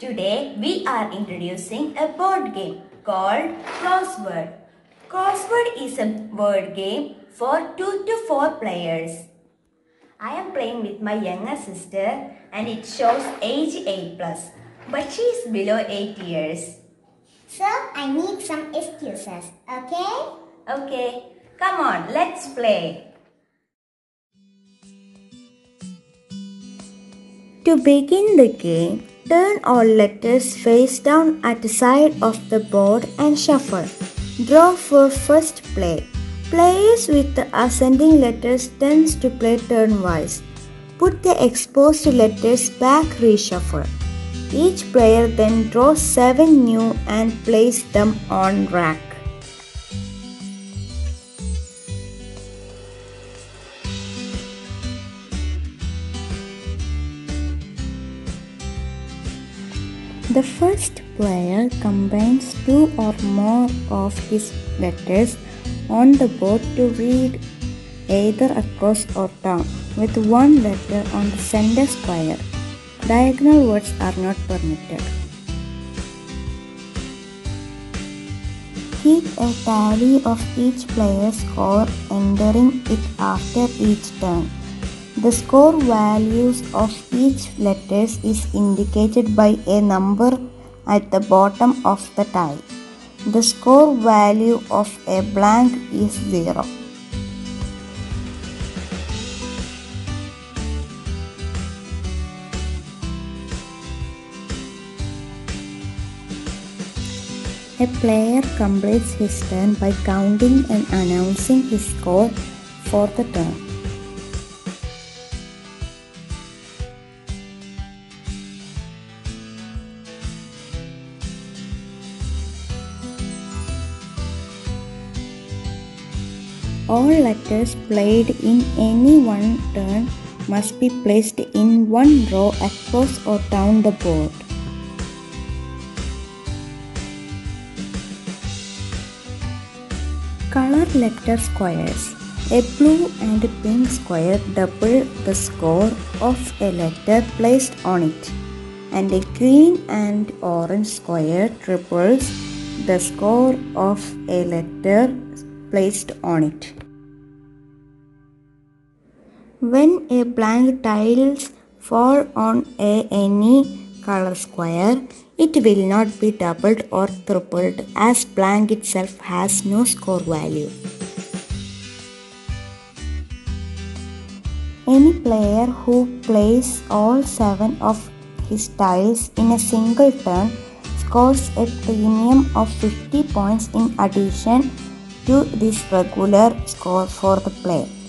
Today we are introducing a board game called Crossword. Crossword is a word game for 2 to 4 players. I am playing with my younger sister and it shows age 8 plus, but she is below 8 years. So, I need some excuses, okay? Okay, come on, let's play. To begin the game, turn all letters face down at the side of the board and shuffle. Draw for first play. Players with the ascending letters tends to play turnwise. Put the exposed letters back reshuffle. Each player then draws 7 new and place them on rack. The first player combines two or more of his letters on the board to read either across or down with one letter on the center square. Diagonal words are not permitted. Keep a tally of each player's score entering it after each turn. The score values of each letters is indicated by a number at the bottom of the tile. The score value of a blank is 0. A player completes his turn by counting and announcing his score for the turn. All letters played in any one turn must be placed in one row across or down the board. Color letter squares. A blue and pink square double the score of a letter placed on it, and a green and orange square triples the score of a letter placed on it. When a blank tiles fall on a any color square, it will not be doubled or tripled as blank itself has no score value. Any player who plays all seven of his tiles in a single turn scores a premium of 50 points in addition to this regular score for the play.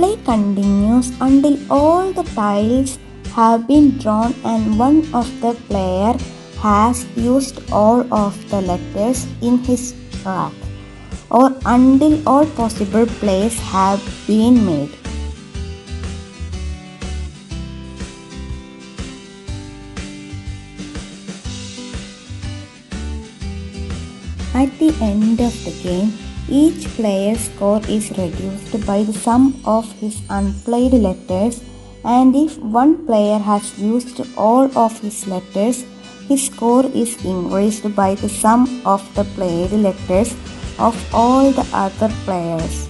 Play continues until all the tiles have been drawn and one of the player has used all of the letters in his rack or until all possible plays have been made. At the end of the game, each player's score is reduced by the sum of his unplayed letters, and if one player has used all of his letters, his score is increased by the sum of the played letters of all the other players.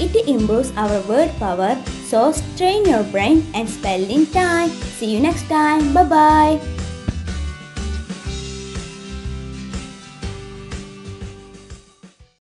It improves our word power, so strain your brain and spelling time. See you next time. Bye bye.